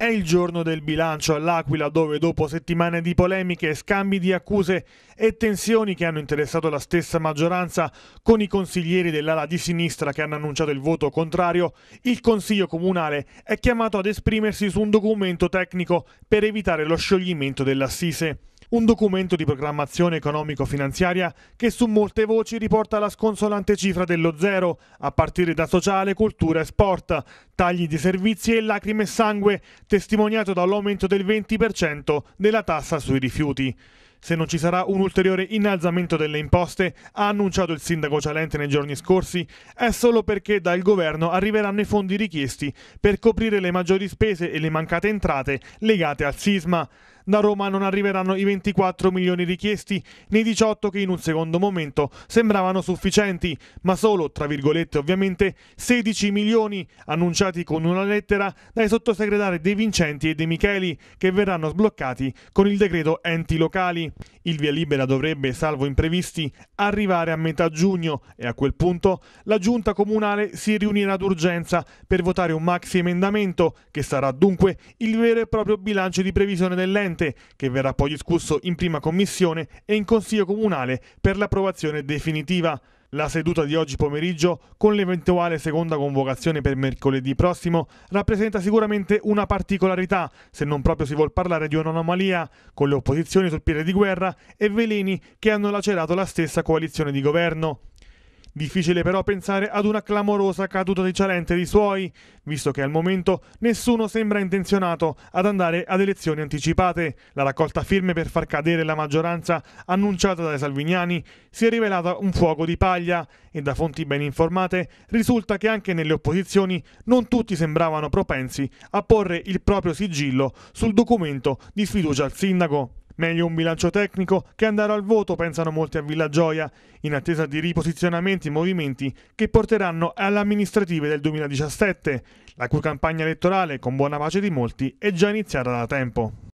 È il giorno del bilancio all'Aquila dove dopo settimane di polemiche, scambi di accuse e tensioni che hanno interessato la stessa maggioranza con i consiglieri dell'ala di sinistra che hanno annunciato il voto contrario, il Consiglio Comunale è chiamato ad esprimersi su un documento tecnico per evitare lo scioglimento dell'assise un documento di programmazione economico-finanziaria che su molte voci riporta la sconsolante cifra dello zero, a partire da sociale, cultura e sport, tagli di servizi e lacrime e sangue, testimoniato dall'aumento del 20% della tassa sui rifiuti. Se non ci sarà un ulteriore innalzamento delle imposte, ha annunciato il sindaco Cialente nei giorni scorsi, è solo perché dal governo arriveranno i fondi richiesti per coprire le maggiori spese e le mancate entrate legate al sisma. Da Roma non arriveranno i 24 milioni richiesti, nei 18 che in un secondo momento sembravano sufficienti, ma solo, tra virgolette ovviamente, 16 milioni annunciati con una lettera dai sottosegretari De Vincenti e De Micheli che verranno sbloccati con il decreto enti locali. Il via libera dovrebbe, salvo imprevisti, arrivare a metà giugno e a quel punto la giunta comunale si riunirà d'urgenza per votare un maxi emendamento che sarà dunque il vero e proprio bilancio di previsione dell'ente Presidente, che verrà poi discusso in prima commissione e in Consiglio Comunale per l'approvazione definitiva. La seduta di oggi pomeriggio, con l'eventuale seconda convocazione per mercoledì prossimo, rappresenta sicuramente una particolarità, se non proprio si vuol parlare di un'anomalia, con le opposizioni sul piede di guerra e veleni che hanno lacerato la stessa coalizione di governo. Difficile però pensare ad una clamorosa caduta di Cialente di suoi, visto che al momento nessuno sembra intenzionato ad andare ad elezioni anticipate. La raccolta firme per far cadere la maggioranza annunciata dai Salviniani si è rivelata un fuoco di paglia e da fonti ben informate risulta che anche nelle opposizioni non tutti sembravano propensi a porre il proprio sigillo sul documento di sfiducia al sindaco. Meglio un bilancio tecnico che andare al voto, pensano molti a Villa Gioia, in attesa di riposizionamenti e movimenti che porteranno alle amministrative del 2017, la cui campagna elettorale, con buona pace di molti, è già iniziata da tempo.